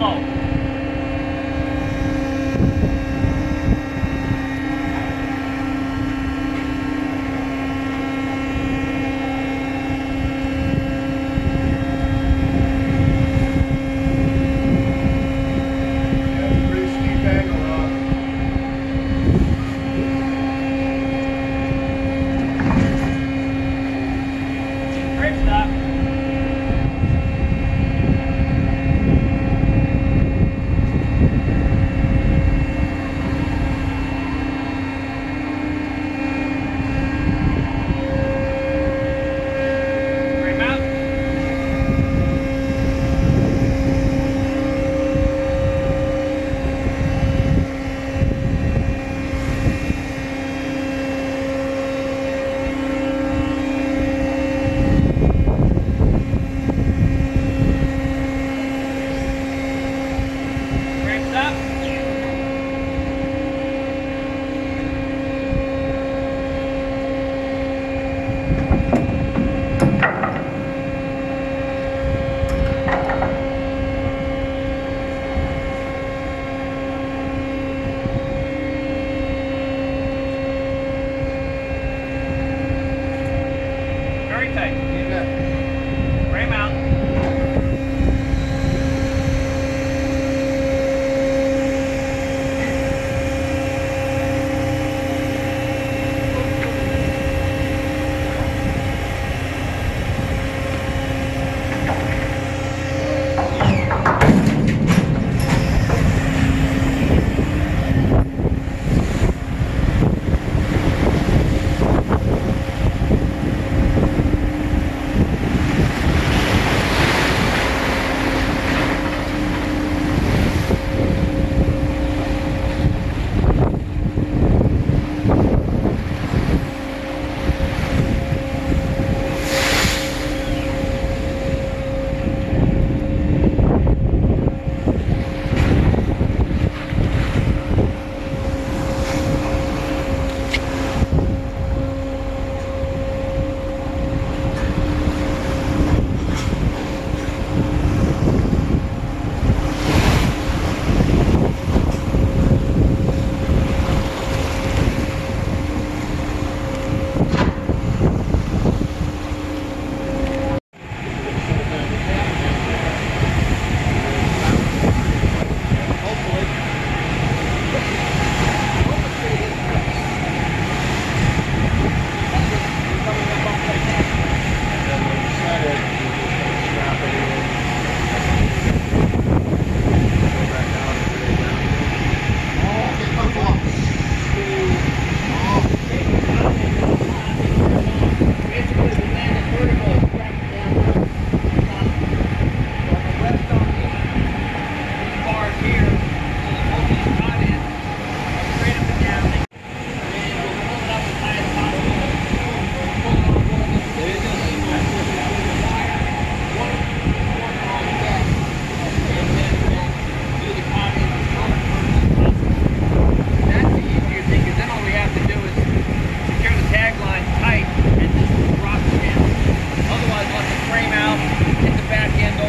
slow. take. back in